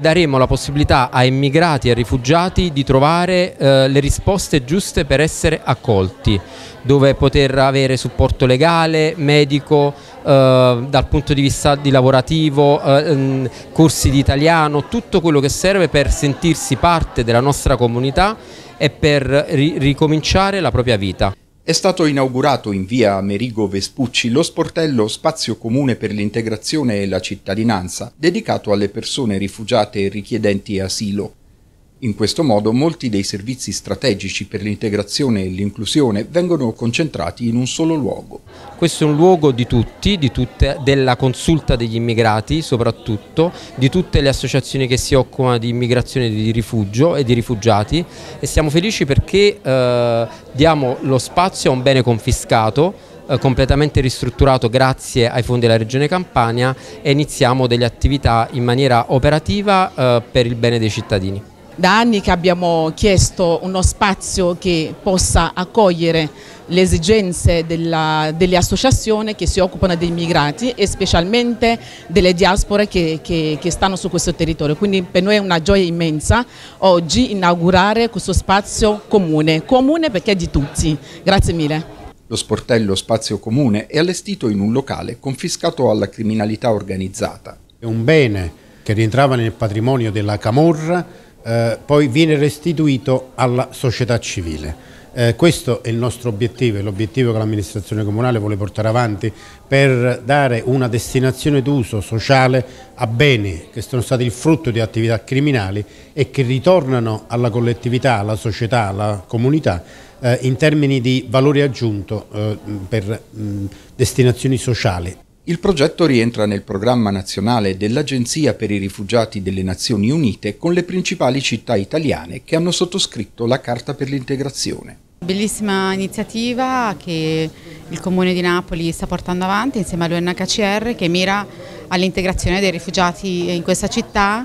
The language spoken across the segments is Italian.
Daremo la possibilità a immigrati e rifugiati di trovare eh, le risposte giuste per essere accolti, dove poter avere supporto legale, medico, eh, dal punto di vista di lavorativo, eh, mm, corsi di italiano, tutto quello che serve per sentirsi parte della nostra comunità e per ri ricominciare la propria vita. È stato inaugurato in via Amerigo Vespucci lo sportello Spazio Comune per l'integrazione e la cittadinanza, dedicato alle persone rifugiate e richiedenti asilo. In questo modo molti dei servizi strategici per l'integrazione e l'inclusione vengono concentrati in un solo luogo. Questo è un luogo di tutti, di tutte, della consulta degli immigrati soprattutto, di tutte le associazioni che si occupano di immigrazione di rifugio e di rifugiati e siamo felici perché eh, diamo lo spazio a un bene confiscato eh, completamente ristrutturato grazie ai fondi della Regione Campania e iniziamo delle attività in maniera operativa eh, per il bene dei cittadini da anni che abbiamo chiesto uno spazio che possa accogliere le esigenze della, delle associazioni che si occupano dei immigrati e specialmente delle diaspore che, che, che, stanno su questo territorio. Quindi per noi è una gioia immensa oggi inaugurare questo spazio comune, comune perché è di tutti. Grazie mille. Lo sportello Spazio Comune è allestito in un locale confiscato alla criminalità organizzata. È un bene che rientrava nel patrimonio della Camorra eh, poi viene restituito alla società civile. Eh, questo è il nostro obiettivo, è l'obiettivo che l'amministrazione comunale vuole portare avanti per dare una destinazione d'uso sociale a beni che sono stati il frutto di attività criminali e che ritornano alla collettività, alla società, alla comunità eh, in termini di valore aggiunto eh, per mh, destinazioni sociali. Il progetto rientra nel programma nazionale dell'Agenzia per i rifugiati delle Nazioni Unite con le principali città italiane che hanno sottoscritto la Carta per l'integrazione. Bellissima iniziativa che il Comune di Napoli sta portando avanti insieme all'UNHCR che mira all'integrazione dei rifugiati in questa città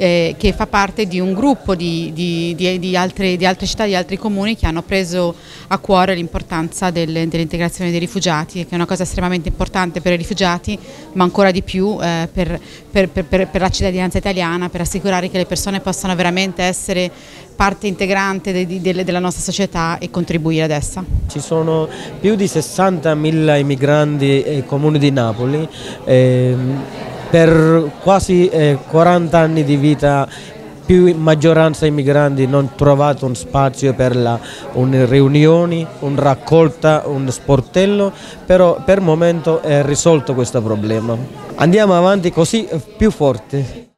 eh, che fa parte di un gruppo di, di, di, altre, di altre città, di altri comuni che hanno preso a cuore l'importanza dell'integrazione dei rifugiati, che è una cosa estremamente importante per i rifugiati, ma ancora di più eh, per, per, per, per, la cittadinanza italiana, per assicurare che le persone possano veramente essere parte integrante de, de, della nostra società e contribuire ad essa. Ci sono più di 60.000 immigranti ai comuni di Napoli. Ehm, per quasi eh, 40 anni di vita più maggioranza immigranti non trovato un spazio per la, un riunioni, un raccolta, un sportello, però per il momento è risolto questo problema. Andiamo avanti così più forte.